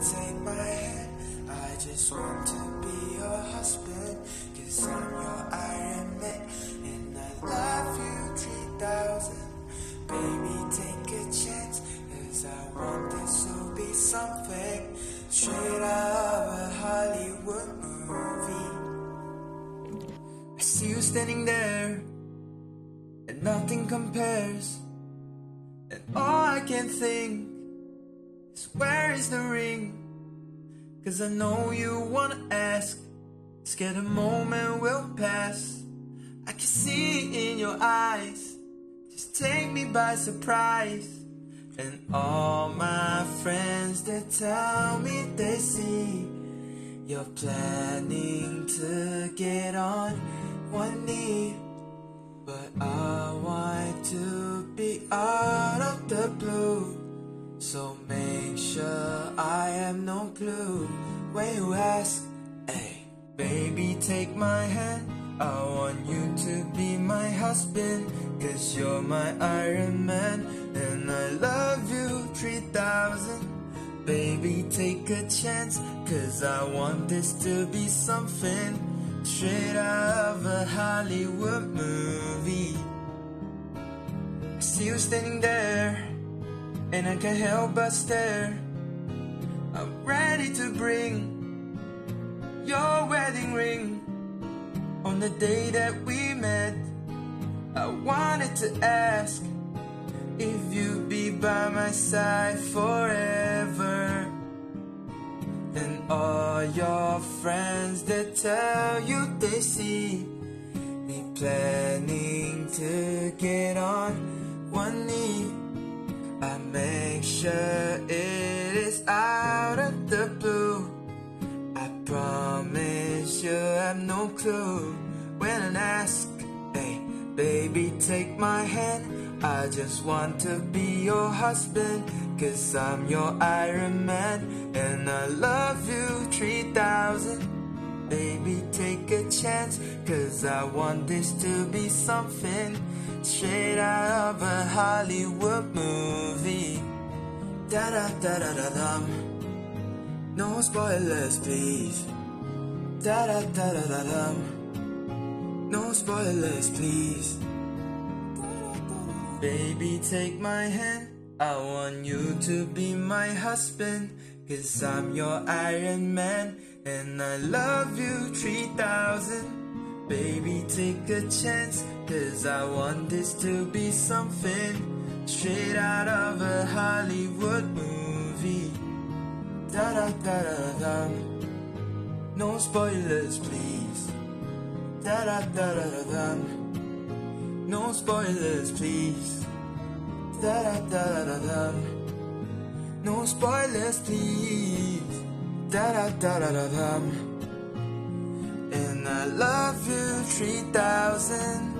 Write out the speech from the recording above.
take my hand. I just want to be your husband. Cause I'm your Iron Man. And I love you 3000. Baby, take a chance. Cause I want this to be something straight out of a Hollywood movie. I see you standing there, and nothing compares. And all I can think where is the ring? Cause I know you wanna ask, scared a moment will pass. I can see it in your eyes, just take me by surprise. And all my friends they tell me they see you're planning to get on one knee. But I want to be out of the blue. So make sure I have no clue when you ask, hey, baby, take my hand. I want you to be my husband, cause you're my Iron Man, and I love you 3000. Baby, take a chance, cause I want this to be something straight out of a Hollywood movie. I see you standing there, and I can't help but stare. I'm ready to bring your wedding ring on the day that we met. I wanted to ask if you'd be by my side forever. And all your friends that tell you they see me planning to get on one knee. I make sure it is out of the blue. I promise you I've no clue when I ask, hey, baby, take my hand. I just want to be your husband, cause I'm your Iron Man, and I love you 3000. Baby, take a chance, cause I want this to be something straight out of a Hollywood movie. Da da da da da dum. No spoilers, please. Da da da da da dum. No spoilers, please. Baby, take my hand. I want you to be my husband. Cause I'm your Iron Man. And I love you 3000. Baby, take a chance. Cause I want this to be something straight out of a Hollywood movie. Da da da da da. No spoilers, please. Da da da da da. No spoilers, please. Da da da da da da. No spoilers, please. Da da da da da da. And I love you 3000.